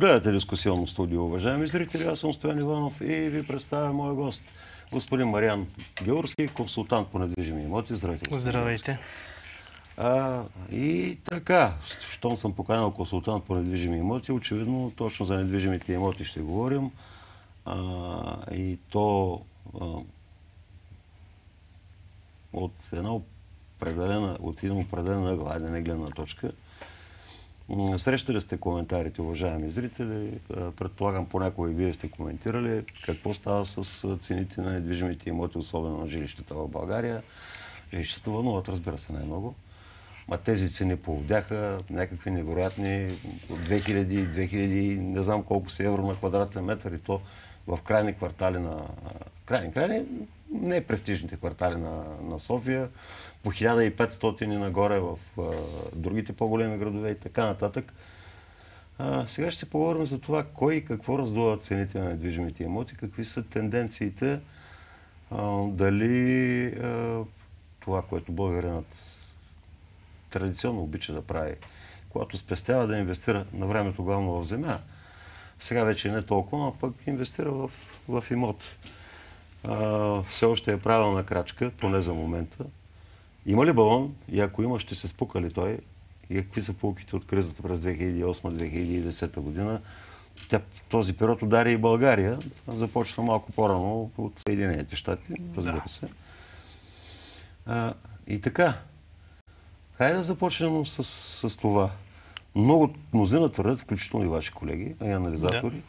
Гледате дискусионно студио, уважаеми зрители. Аз съм Стоян Иванов и ви представя моя гост, господин Мариан Георски, консултант по недвижими имоти. Здравейте. Здравейте. А, и така, щом съм поканал консултант по недвижими имоти, очевидно точно за недвижимите имоти ще говорим. А, и то а, от една определена, от един определен ъгъл, айде не гледна точка. Срещали сте коментарите, уважаеми зрители. Предполагам, понякога и вие сте коментирали какво става с цените на недвижимите имоти, особено на жилищата в България. Жилищата вълнуват, разбира се, най-много. Ма тези цени поводяха някакви невероятни 2000, 2000, не знам колко си евро на квадратен метър и то в крайни квартали на... Крайни, крайни, не престижните квартали на, на София, по 1500 и нагоре в а, другите по-големи градове и така нататък. А, сега ще поговорим за това кой и какво раздува цените на недвижимите имоти, какви са тенденциите, а, дали това, което българинът традиционно обича да прави, когато спестява да инвестира на времето главно в земя, сега вече не толкова, а пък инвестира в, в имот. Все още е правилна крачка, поне за момента. Има ли балон и ако има, ще се спука ли той? И какви са полуките от кризата през 2008-2010 година? Тя, този период удари и България. Започна малко по-рано от Съединените щати, разбира се. А, и така, хайде да започнем с, с това. Много мнозина твърдят, включително и ваши колеги, и анализатори, да.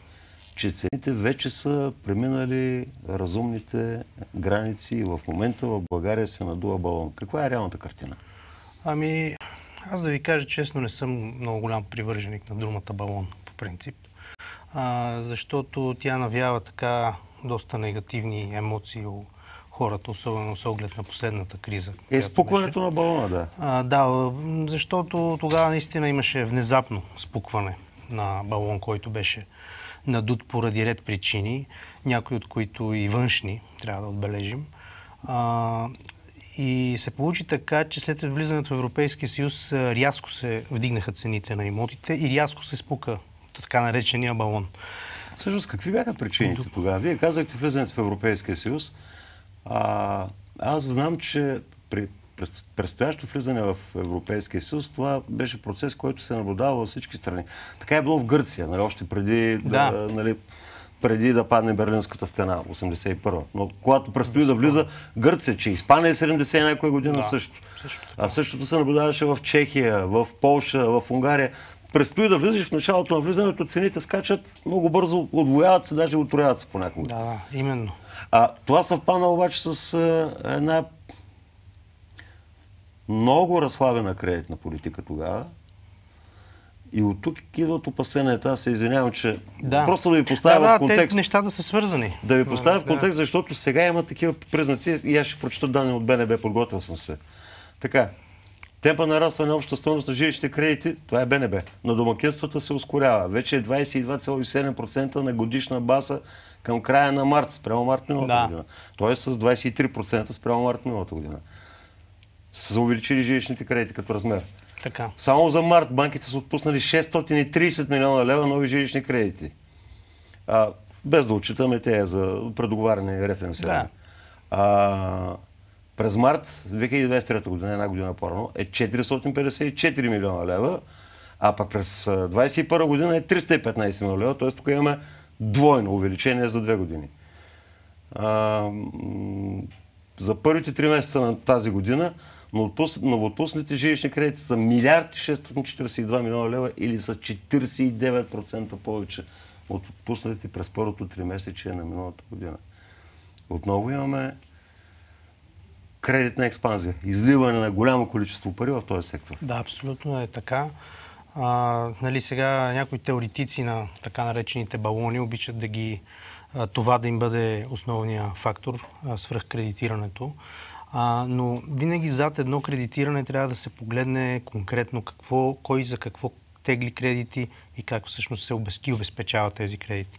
Че цените вече са преминали разумните граници и в момента в България се надува балон. Каква е реалната картина? Ами, аз да ви кажа честно, не съм много голям привърженик на думата балон, по принцип. А, защото тя навява така доста негативни емоции у хората, особено с оглед на последната криза. Е, спукването на балона, да. А, да, защото тогава наистина имаше внезапно спукване на балон, който беше надут поради ред причини, някои от които и външни, трябва да отбележим. А, и се получи така, че след влизането в Европейския съюз рязко се вдигнаха цените на имотите и рязко се спука така наречения балон. Всъщност, какви бяха причините тогава? Вие казахте влизането в Европейския съюз. А, аз знам, че при предстоящо влизане в Европейския съюз, това беше процес, който се наблюдава във всички страни. Така е било в Гърция, нали, още преди да, да нали, преди да падне Берлинската стена, 81 Но когато предстои да влиза Гърция, че Испания е 70 някоя година да, също. също а същото се наблюдаваше в Чехия, в Полша, в Унгария. Предстои да влизаш в началото на влизането, цените скачат много бързо, отвояват се, даже отрояват се понякога. Да, да, именно. А, това съвпадна обаче с а, една много разслабена кредитна политика тогава. И от тук идват опасенията. Аз се извинявам, че да. просто да ви поставя да, в контекст. Да, нещата са свързани. Да ви поставя в контекст, защото сега има такива признаци и аз ще прочета данни от БНБ, подготвил съм се. Така, темпа нарастване на обща стоеност на жилищите кредити, това е БНБ. На домакинствата се ускорява. Вече е 22,7% на годишна база към края на март, спрямо март миналата да. година. Тоест с 23% спрямо март миналата година. Са увеличили жилищните кредити като размер. Така. Само за март банките са отпуснали 630 милиона лева нови жилищни кредити. А, без да отчитаме те за предоговаряне и рефинансиране. Да. А, през март 2023 година, една година по-рано, е 454 милиона лева, а пък през 2021 година е 315 милиона лева, т.е. тук имаме двойно увеличение за две години. А, за първите три месеца на тази година новоотпуснати жилищни кредити са милиард 642 милиона лева или са 49% повече от отпуснатите през първото три месече на миналата година. Отново имаме кредитна експанзия, изливане на голямо количество пари в този сектор. Да, абсолютно е така. А, нали, сега някои теоретици на така наречените балони обичат да ги това да им бъде основния фактор, свръхкредитирането. А, но винаги зад едно кредитиране трябва да се погледне конкретно какво, кой за какво тегли кредити и как всъщност се обезки обезпечава тези кредити.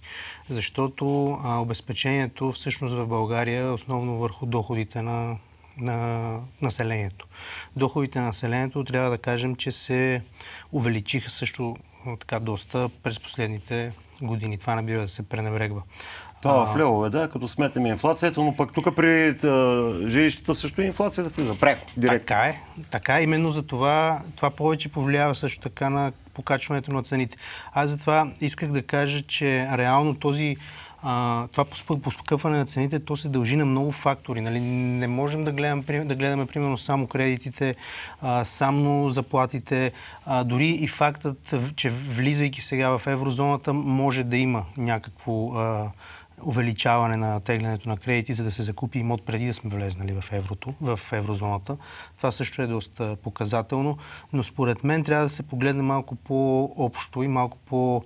Защото а, обезпечението всъщност в България е основно върху доходите на на населението. Доходите на населението трябва да кажем, че се увеличиха също така доста през последните години. Това не бива да се пренебрегва. Това в левове, да, като сметнем инфлацията, но пък тук при жилищата също е инфлацията влиза пряко, директно. Така е. Така е. Именно за това, това повече повлиява също така на покачването на цените. Аз затова исках да кажа, че реално този а, това поскъпване на цените, то се дължи на много фактори. Нали? Не можем да гледаме, да гледаме примерно само кредитите, а, само заплатите, а, дори и фактът, че влизайки сега в еврозоната, може да има някакво а, увеличаване на теглянето на кредити, за да се закупи имот преди да сме влезнали в еврото, в еврозоната. Това също е доста показателно, но според мен трябва да се погледне малко по-общо и малко по-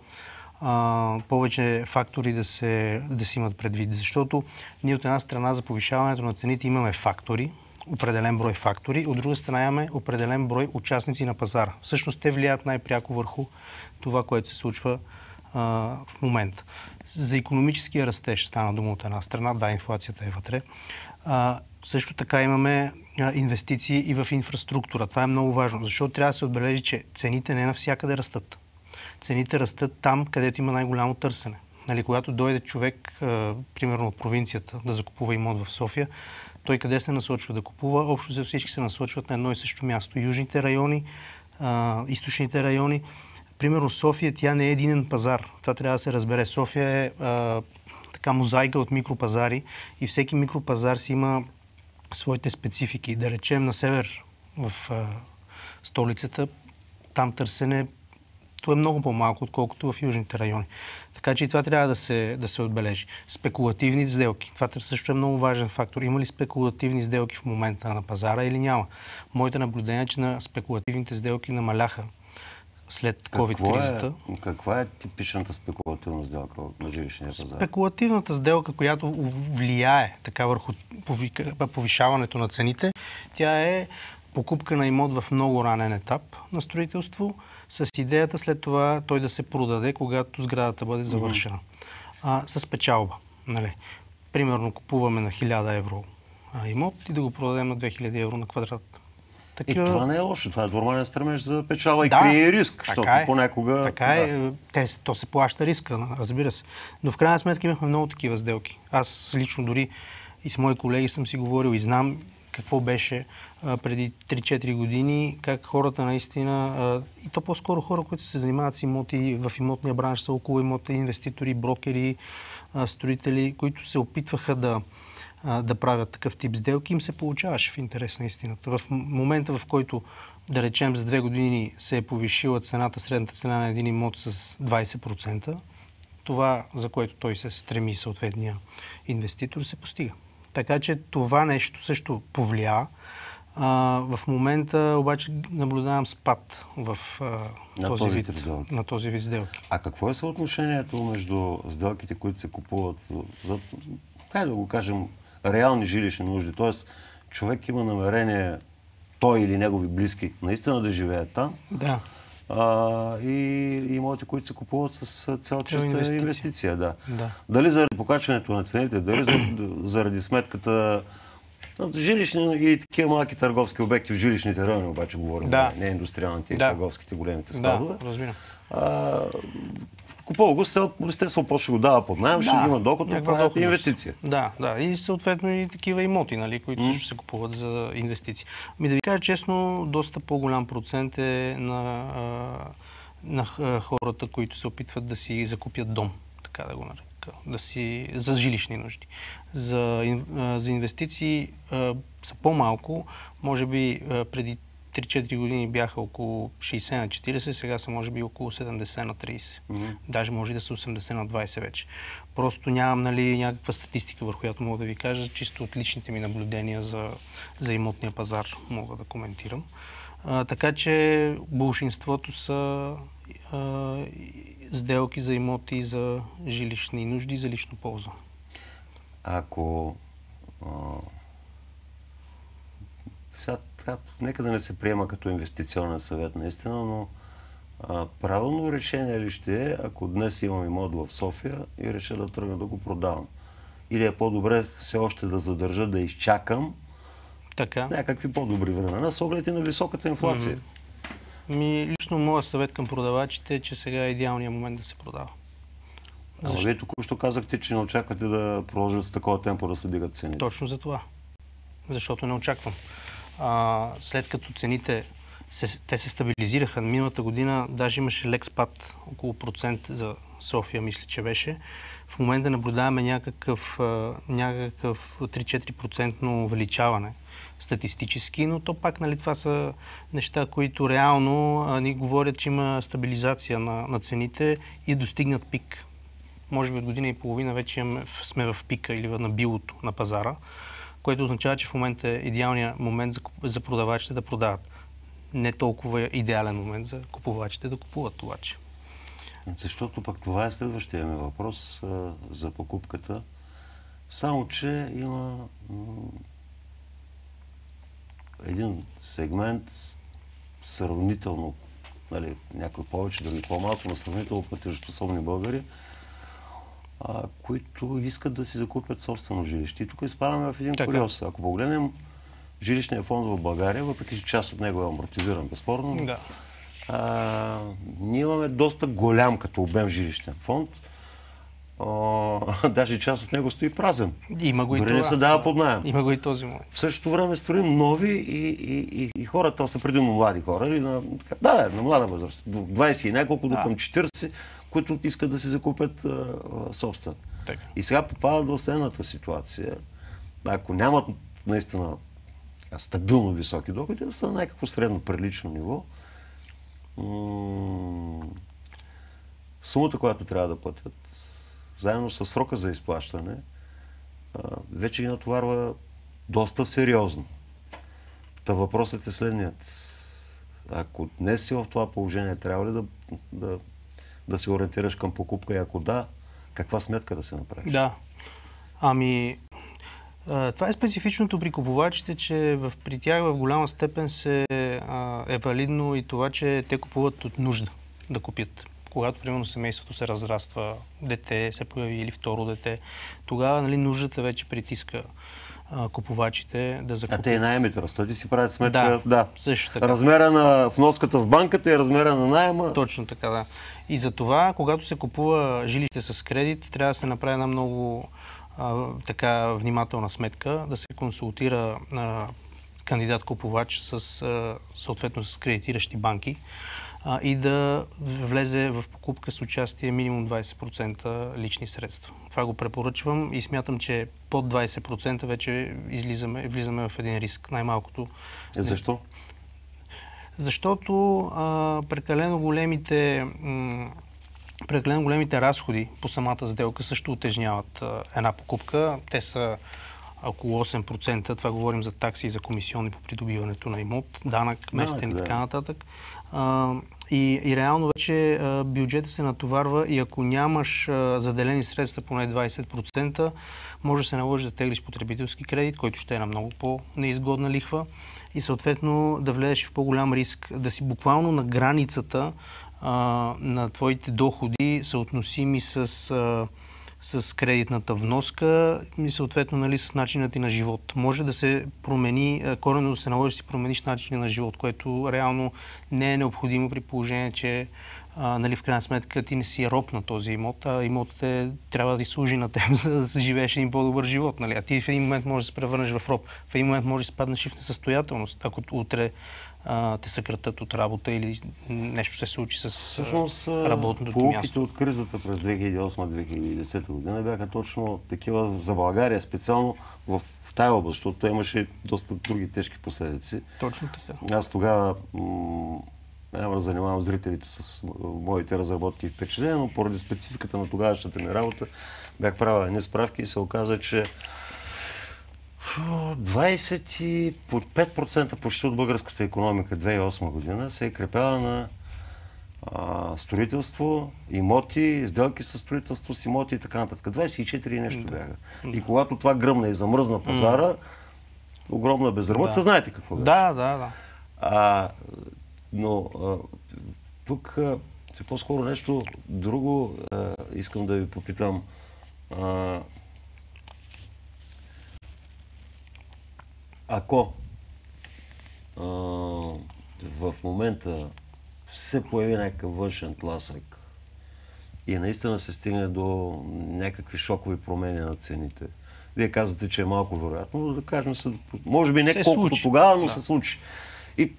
повече фактори да се, да се имат предвид. Защото ние от една страна за повишаването на цените имаме фактори, определен брой фактори, от друга страна имаме определен брой участници на пазара. Всъщност те влияят най-пряко върху това, което се случва а, в момента. За економическия растеж стана дума от една страна, да, инфлацията е вътре. А, също така имаме а, инвестиции и в инфраструктура. Това е много важно, защото трябва да се отбележи, че цените не навсякъде растат цените растат там, където има най-голямо търсене. Нали, когато дойде човек, а, примерно от провинцията, да закупува имот в София, той къде се насочва да купува? Общо за всички се насочват на едно и също място. Южните райони, а, източните райони. Примерно София, тя не е единен пазар. Това трябва да се разбере. София е а, така мозайка от микропазари и всеки микропазар си има своите специфики. Да речем на север в а, столицата, там търсене то е много по-малко, отколкото в южните райони. Така че и това трябва да се, да се отбележи. Спекулативни сделки. Това също е много важен фактор. Има ли спекулативни сделки в момента на пазара или няма? Моите наблюдения е, че на спекулативните сделки намаляха след COVID-кризата. Е, каква е типичната спекулативна сделка на жилищния пазар? Спекулативната сделка, която влияе така върху повишаването на цените, тя е покупка на имот в много ранен етап на строителство, с идеята след това той да се продаде, когато сградата бъде завършена. А, с печалба. Нали. Примерно купуваме на 1000 евро а, имот и да го продадем на 2000 евро на квадрат. Такива... И това не е лошо. Това е нормален стремеж за печала и да, крие риск, защото е, понякога... Така е. Да. Те, то се плаща риска, разбира се. Но в крайна сметка имахме много такива сделки. Аз лично дори и с мои колеги съм си говорил и знам какво беше а, преди 3-4 години, как хората наистина, а, и то по-скоро хора, които се занимават с имоти в имотния бранш, са около имота, инвеститори, брокери, а, строители, които се опитваха да, да правят такъв тип сделки, им се получаваше в интерес на истината. В момента, в който, да речем, за две години се е повишила цената, средната цена на един имот с 20%, това, за което той се стреми съответния инвеститор, се постига. Така че това нещо също повлия. А, в момента обаче наблюдавам спад в а, на този, този вид, сделки. на този вид сделки. А какво е съотношението между сделките, които се купуват за, как да го кажем, реални жилищни нужди? Тоест, човек има намерение той или негови близки наистина да живеят там. Да а, и имоти, които се купуват с цел чиста инвестиция. инвестиция да. да. Дали заради покачването на цените, дали заради сметката Жилищни и такива малки търговски обекти в жилищните райони, обаче говорим, да. не индустриалните и да. търговските големите складове. Да, разбирам. Купува го, естествено, после го дава под найем, да, ще има доход, но това е инвестиция. Да, да. И съответно и такива имоти, нали, които mm. също се купуват за инвестиции. Ми да ви кажа честно, доста по-голям процент е на, на хората, които се опитват да си закупят дом, така да го нарека. Да си, за жилищни нужди. За, за инвестиции са по-малко. Може би преди 3-4 години бяха около 60 на 40, сега са може би около 70 на 30. Mm-hmm. Даже може да са 80 на 20 вече. Просто нямам нали, някаква статистика, върху която мога да ви кажа, чисто от личните ми наблюдения за, за имотния пазар мога да коментирам. А, така че большинството са а, сделки за имоти за жилищни нужди и за лично полза. Ако а, сега така, нека да не се приема като инвестиционен съвет наистина, но а, правилно решение ли ще е, ако днес имам имот в София и реша да тръгна да го продавам? Или е по-добре все още да задържа, да изчакам така. някакви по-добри времена, с оглед и на високата инфлация? Mm-hmm. Ми, лично моят съвет към продавачите е, че сега е идеалният момент да се продава. Ама вие току-що казахте, че не очаквате да продължат с такова темпо да се дигат цените. Точно за това. Защото не очаквам. А, след като цените се, те се стабилизираха миналата година, даже имаше лек спад около процент за София, мисля, че беше. В момента наблюдаваме някакъв, някакъв 3-4% увеличаване статистически, но то пак нали, това са неща, които реално а, ни говорят, че има стабилизация на, на цените и достигнат пик. Може би от година и половина вече сме в пика или на билото на пазара, което означава, че в момента е идеалният момент за, за продавачите да продават. Не толкова идеален момент за купувачите да купуват обаче. Защото пък това е следващия ми въпрос а, за покупката. Само, че има един сегмент сравнително, нали, някой повече, други по-малко, но сравнително платежоспособни българи, а, които искат да си закупят собствено жилище. И тук изпадаме в един така. куриоз. Ако погледнем жилищния фонд в България, въпреки че част от него е амортизиран, безспорно, да. а, ние имаме доста голям като обем жилищен фонд. А, даже част от него стои празен. Има го и Дори не се дава под найем. Има го и този момент. В същото време строим нови и, и, и, и хората са предимно млади хора. Или на, да, да, на млада възраст. До 20 и няколко, да. до към 40, които искат да си закупят собствен. И сега попадат в следната ситуация. Ако нямат наистина стабилно високи доходи, да са на някакво средно прилично ниво, сумата, която трябва да платят, заедно с срока за изплащане, вече ги натоварва доста сериозно. Та въпросът е следният. Ако днес си в това положение, трябва ли да, да, да се ориентираш към покупка и ако да, каква сметка да се направиш? Да. Ами, това е специфичното при купувачите, че в, при тях в голяма степен се, е валидно и това, че те купуват от нужда да купят. Когато, примерно, семейството се разраства, дете се появи или второ дете, тогава нали, нуждата вече притиска а, купувачите да закупят. А те и найемите растат и си правят сметка. Да, да. Също така. Размера на вноската в банката и размера на найема. Точно така, да. И за това, когато се купува жилище с кредит, трябва да се направи една много така внимателна сметка, да се консултира а, кандидат-купувач с, а, съответно с кредитиращи банки а, и да влезе в покупка с участие минимум 20% лични средства. Това го препоръчвам и смятам, че под 20% вече излизаме, влизаме в един риск. Най-малкото. Защо? Защото а, прекалено големите прекалено големите разходи по самата сделка също отежняват една покупка. Те са около 8%. Това говорим за такси и за комисиони по придобиването на имот, данък, местен и така нататък. А, и, и реално вече бюджета се натоварва и ако нямаш а, заделени средства поне 20%, може да се наложи да теглиш потребителски кредит, който ще е на много по-неизгодна лихва и съответно да влезеш в по-голям риск, да си буквално на границата а, на твоите доходи съотносими с, с кредитната вноска и съответно нали, с начинът ти на живот. Може да се промени, корено да се наложи да си промениш начина на живот, което реално не е необходимо при положение, че а, нали, в крайна сметка ти не си роб на този имот, а имотът е, трябва да ти служи на теб, за да живееш един по-добър живот. Нали? А ти в един момент можеш да се превърнеш в роб. В един момент можеш да спаднеш и в несъстоятелност, ако утре а, те съкратат от работа или нещо се случи с Всъщност, работното място. от кризата през 2008-2010 година бяха точно такива за България, специално в, тази област, защото имаше доста други тежки последици. Точно така. Аз тогава няма да занимавам зрителите с моите разработки и впечатления, но поради спецификата на тогавашната ми работа бях правил едни справки и се оказа, че 25% почти от българската економика 2008 година се е крепяла на а, строителство, имоти, сделки с строителство с имоти и така нататък. 24 и нещо бяха. И когато това гръмна и замръзна пазара, огромна безработица, да. знаете какво беше. Да, да, да. А, но а, тук е по-скоро нещо друго а, искам да ви попитам. А, ако а, в момента се появи някакъв външен тласък и наистина се стигне до някакви шокови промени на цените. Вие казвате, че е малко вероятно, но да кажем, се, може би не Се колкото случи. тогава, но Да. се случи. И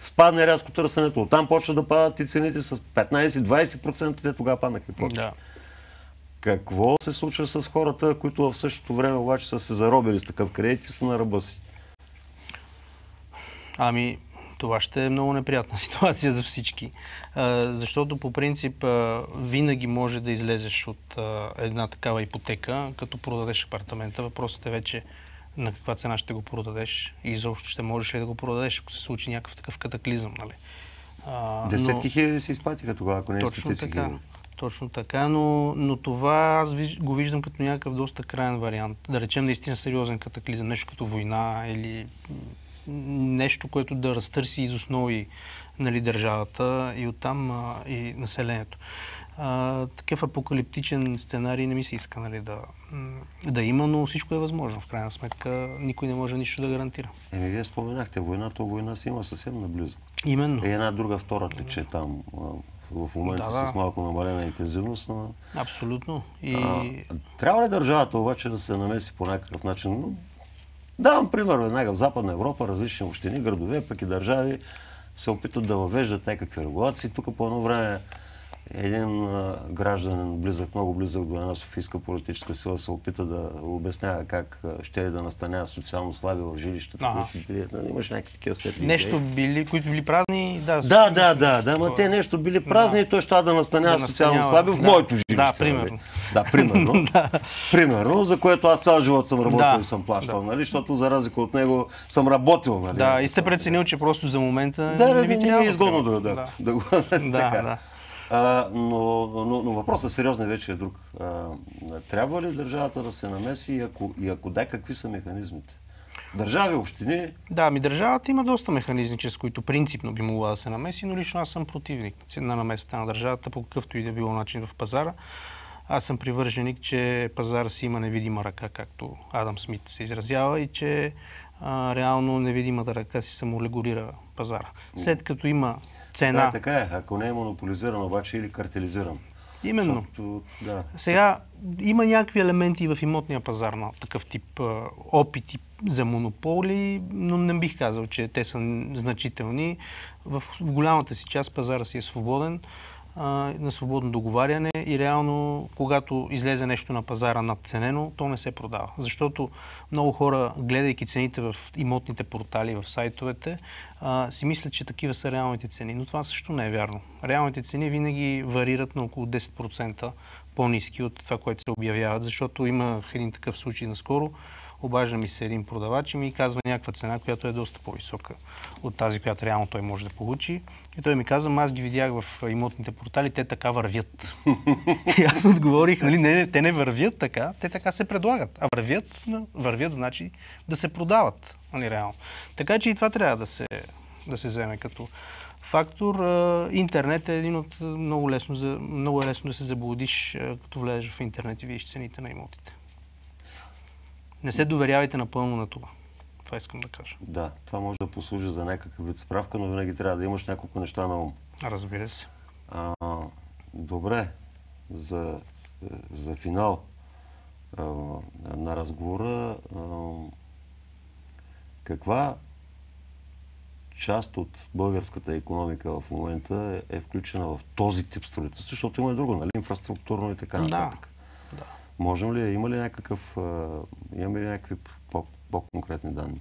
спадне рязко търсенето. Оттам почва да падат и цените с 15-20%, те тогава паднаха и повече. Да. Какво се случва с хората, които в същото време обаче са се заробили с такъв кредит и са на ръба си? Ами, това ще е много неприятна ситуация за всички. Защото по принцип винаги може да излезеш от една такава ипотека, като продадеш апартамента. Въпросът е вече на каква цена ще го продадеш и изобщо ще можеш ли да го продадеш, ако се случи някакъв такъв катаклизъм. Нали? Десетки хиляди се изпратиха тогава, ако не е точно така. хиляди. Точно така, но, но това аз го виждам като някакъв доста крайен вариант. Да речем наистина сериозен катаклизъм, нещо като война или нещо, което да разтърси из основи нали, държавата и оттам а, и населението. А, такъв апокалиптичен сценарий не ми се иска нали, да, да има, но всичко е възможно. В крайна сметка никой не може нищо да гарантира. Еми, вие споменахте войната, война си има съвсем наблизо. Именно. Е една друга втора тече там. В момента Да, да. с малко намалена интензивност, но... Абсолютно. И... А, трябва ли държавата обаче да се намеси по някакъв начин? Но, давам пример веднага в Западна Европа, различни общини, градове, пък и държави се опитат да въвеждат някакви регулации. Тук по едно време един гражданин, близък, много близък до една софийска политическа сила, се опита да обяснява как ще е да настанява социално слаби в жилищата. Ага. Имаше някакви такива светли Нещо били, които били празни, да. Да, да, да, да, ма те нещо били празни и той ще да настанява социално слаби в моето жилище. Да, нали? примерно. Да, примерно. Примерно, за което аз цял живот съм работил и съм плащал, нали? Защото за разлика от него съм работил, нали? Да, и сте преценил, че просто за момента Да, не ви е изгодно да, го... Да, да. А, но, но, но въпросът сериозен вече е друг. А, трябва ли държавата да се намеси и ако, и ако да, какви са механизмите? Държави, общини, Да, ми държавата има доста механизми, чрез които принципно би могла да се намеси, но лично аз съм противник на намесата на държавата по какъвто и да било начин в пазара. Аз съм привърженик, че пазара си има невидима ръка, както Адам Смит се изразява, и че а, реално невидимата ръка си саморегулира пазара. След като има цена, да, така е. Ако не е монополизиран, обаче или картелизиран. именно, Защото, да. Сега има някакви елементи в имотния пазар на такъв тип опити за монополи, но не бих казал, че те са значителни. В, в голямата си част пазара си е свободен, на свободно договаряне и реално, когато излезе нещо на пазара надценено, то не се продава. Защото много хора, гледайки цените в имотните портали, в сайтовете, си мислят, че такива са реалните цени. Но това също не е вярно. Реалните цени винаги варират на около 10% по-низки от това, което се обявяват, защото имах един такъв случай наскоро. Обажда ми се един продавач и ми казва някаква цена, която е доста по-висока от тази, която реално той може да получи. И той ми каза, аз ги видях в имотните портали, те така вървят. и аз отговорих, нали, не, те не вървят така, те така се предлагат. А вървят, вървят значи да се продават, нали, реално. Така че и това трябва да се, да се вземе като фактор. Интернет е един от много лесно, много е лесно да се заблудиш, като влезеш в интернет и видиш цените на имотите. Не се доверявайте напълно на това. Това искам да кажа. Да, това може да послужи за някакъв вид справка, но винаги трябва да имаш няколко неща на ум. Разбира се. А, добре, за, за финал а, на разговора, а, каква част от българската економика в момента е, е включена в този тип строителство, защото има и друго, нали? Инфраструктурно и така Да. нататък. Да. Можем ли, има ли някакъв, имаме ли някакви по- по-конкретни данни?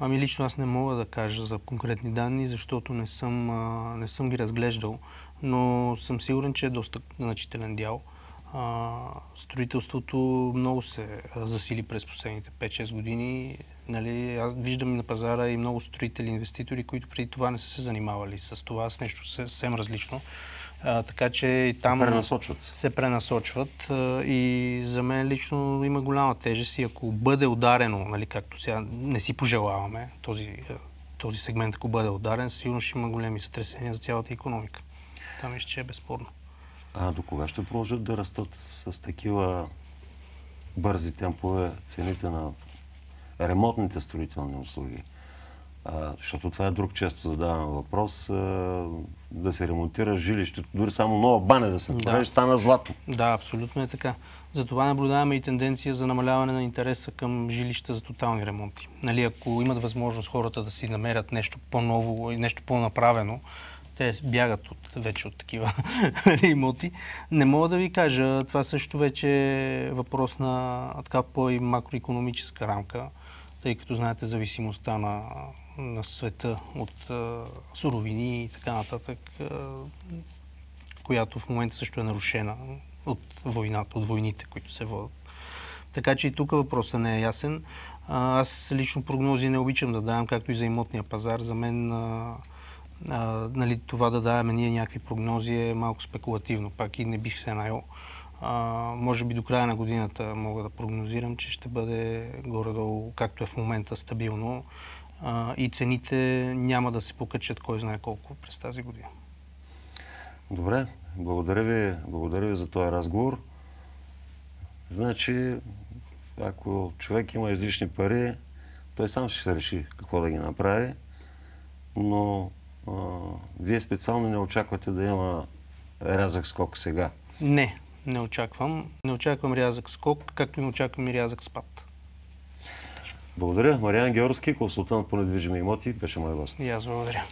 Ами лично аз не мога да кажа за конкретни данни, защото не съм, а, не съм ги разглеждал, но съм сигурен, че е доста значителен дял. А, строителството много се засили през последните 5-6 години. Нали, аз виждам на пазара и много строители, инвеститори, които преди това не са се занимавали с това, с нещо съвсем различно. А, така че и там Пренасочват се. пренасочват а, и за мен лично има голяма тежест и ако бъде ударено, нали, както сега не си пожелаваме, този, този сегмент, ако бъде ударен, сигурно ще има големи сътресения за цялата економика. Това мисля, че е безспорно. А до кога ще продължат да растат с такива бързи темпове цените на ремонтните строителни услуги? А, защото това е друг често задаван въпрос. А, да се ремонтира жилището, дори само нова баня да се направи, да. стана златно. Да, абсолютно е така. Затова наблюдаваме и тенденция за намаляване на интереса към жилища за тотални ремонти. Нали, ако имат възможност хората да си намерят нещо по-ново и нещо по-направено, те бягат от, вече от такива нали, имоти. Не мога да ви кажа, това също вече е въпрос на така по-макроекономическа рамка, тъй като знаете зависимостта на, на света от а, суровини и така нататък, а, която в момента също е нарушена от войната, от войните, които се водят. Така че и тук въпросът не е ясен. А, аз лично прогнози не обичам да давам, както и за имотния пазар. За мен а, а, нали, това да даваме ние някакви прогнози е малко спекулативно. Пак и не бих се наел. Може би до края на годината мога да прогнозирам, че ще бъде горе-долу, както е в момента, стабилно. А, и цените няма да се покачат кой знае колко през тази година. Добре, благодаря ви, благодаря ви за този разговор. Значи, ако човек има излишни пари, той сам ще реши какво да ги направи, но а, вие специално не очаквате да има рязък скок сега. Не, не очаквам. Не очаквам рязък скок, както не очаквам и рязък спад. Благодаря. Мариан Георгски, консултант по недвижими имоти, беше мой гост. И аз благодаря.